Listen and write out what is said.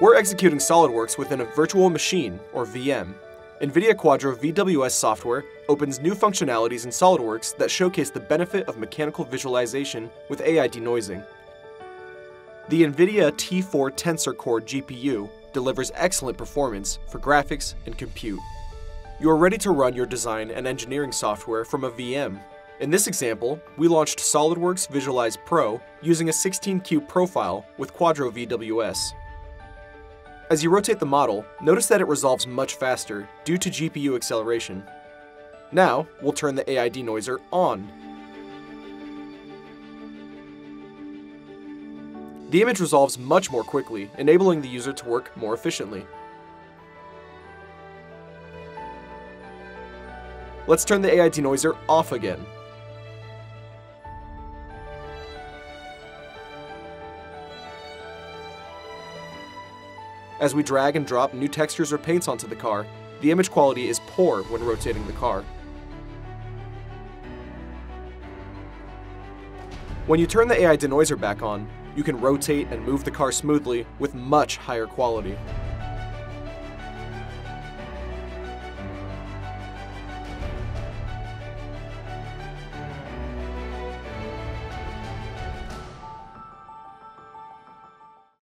We're executing SOLIDWORKS within a virtual machine, or VM. NVIDIA Quadro VWS software opens new functionalities in SOLIDWORKS that showcase the benefit of mechanical visualization with AI denoising. The NVIDIA T4 Tensor Core GPU delivers excellent performance for graphics and compute. You are ready to run your design and engineering software from a VM. In this example, we launched SOLIDWORKS Visualize Pro using a 16Q profile with Quadro VWS. As you rotate the model, notice that it resolves much faster due to GPU acceleration. Now, we'll turn the AI denoiser on. The image resolves much more quickly, enabling the user to work more efficiently. Let's turn the AI denoiser off again. As we drag and drop new textures or paints onto the car, the image quality is poor when rotating the car. When you turn the AI denoiser back on, you can rotate and move the car smoothly with much higher quality.